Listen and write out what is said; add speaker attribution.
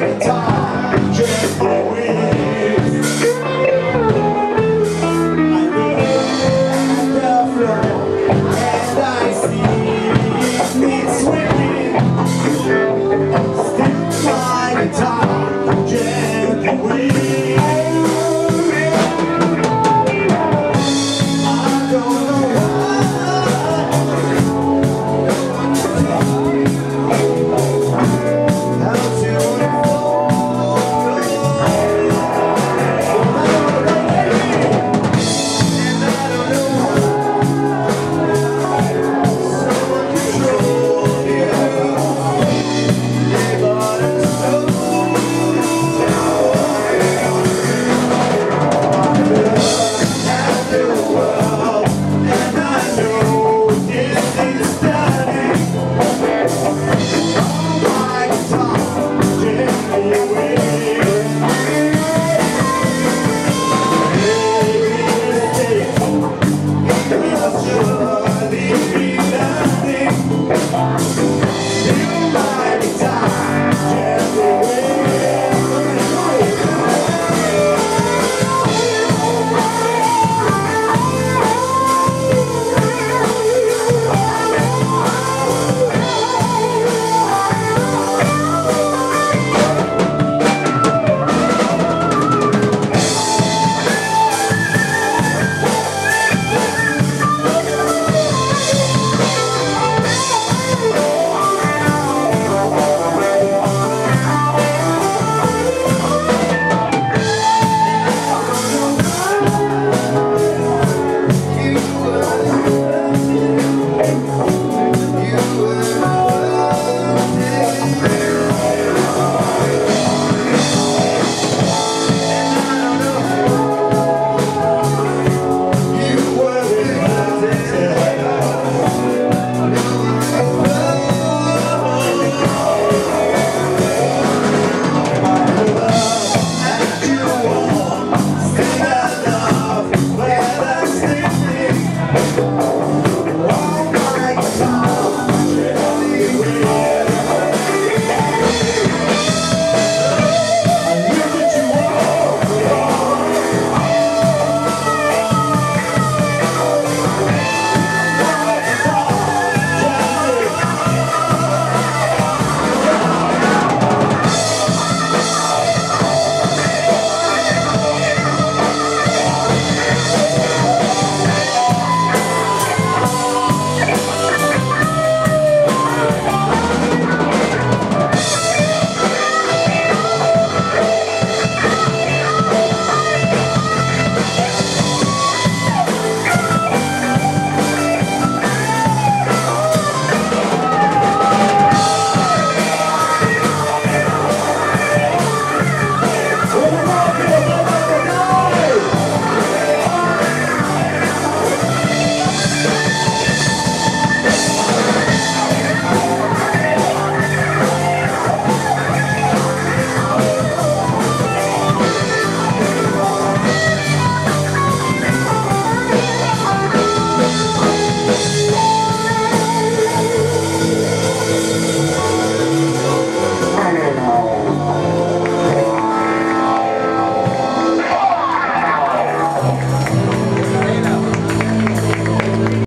Speaker 1: like a